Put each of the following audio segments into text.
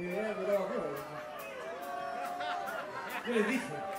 Y me ¿qué? Les dije.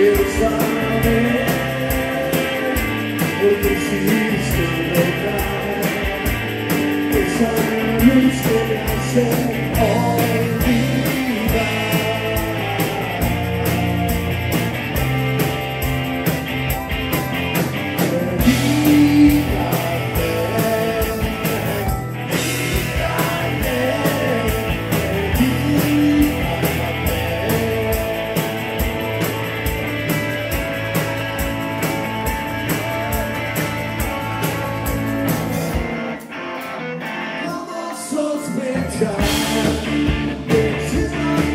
Quiero